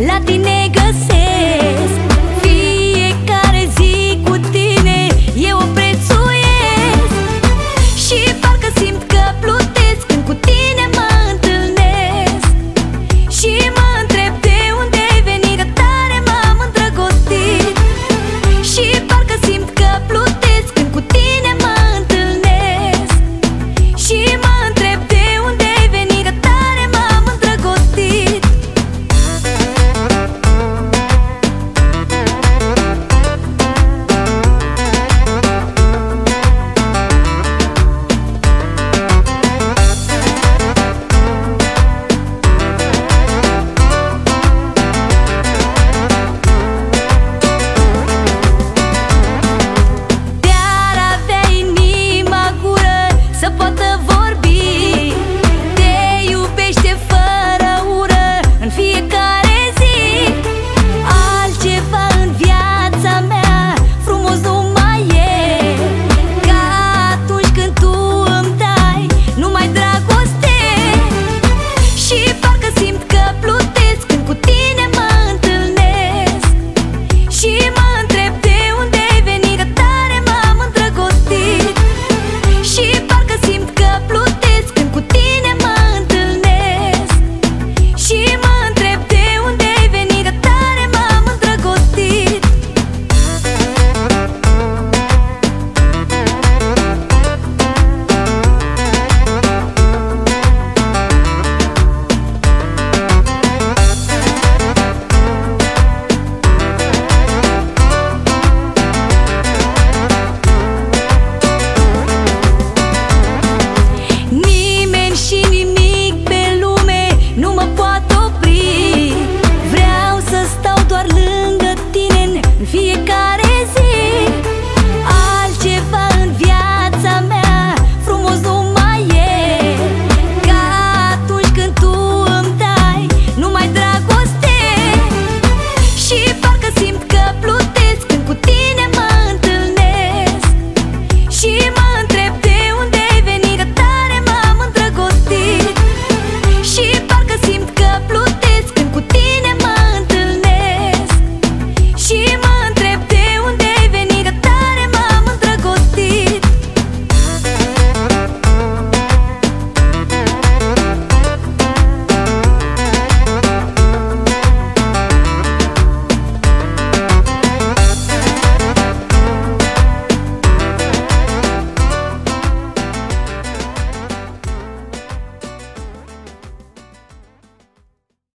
Latinx